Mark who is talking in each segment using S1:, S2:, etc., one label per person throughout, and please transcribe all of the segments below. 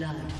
S1: First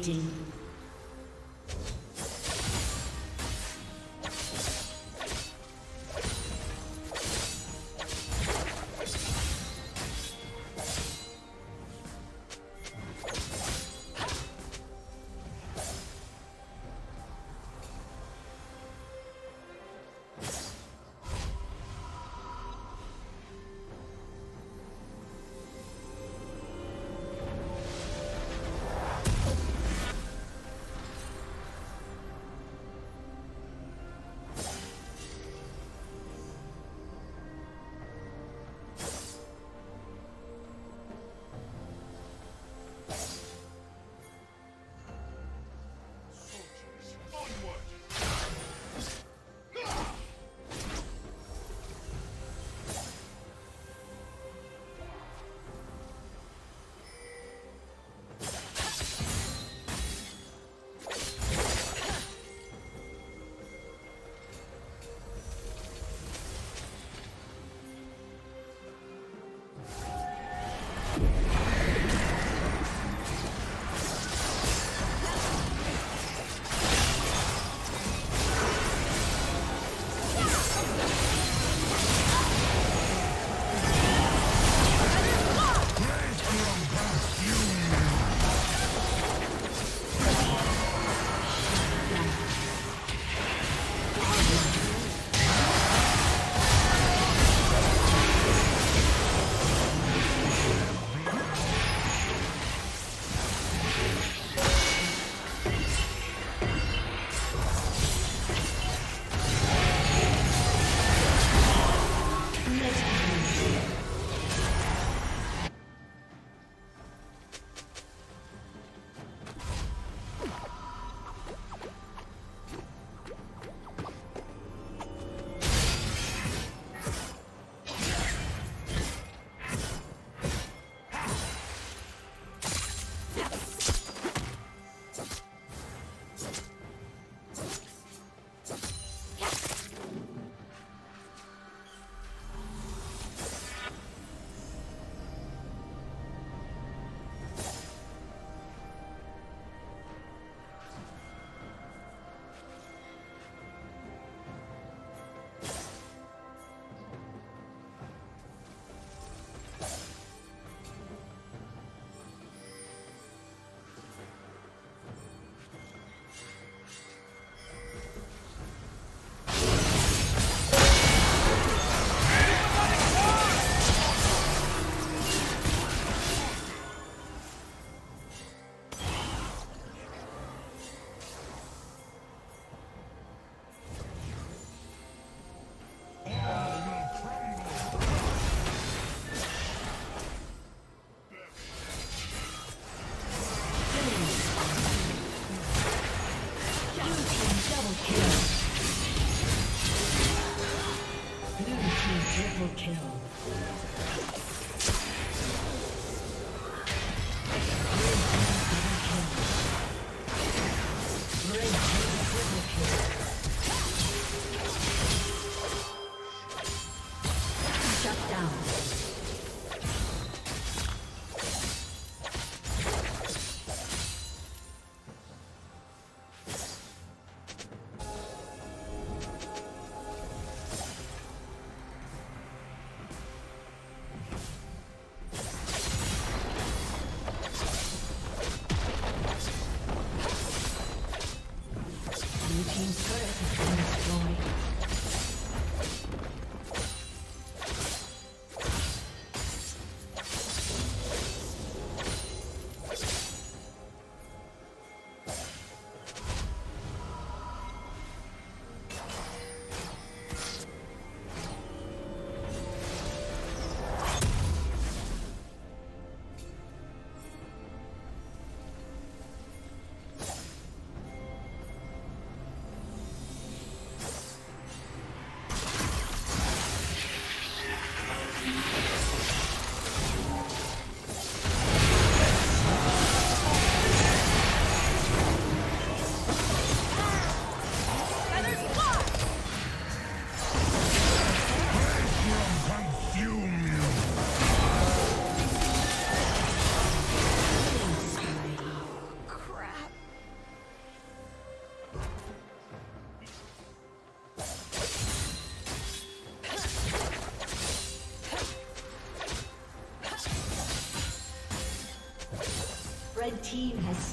S1: Dominating. Triple kill. Team has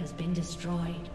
S1: Has been destroyed.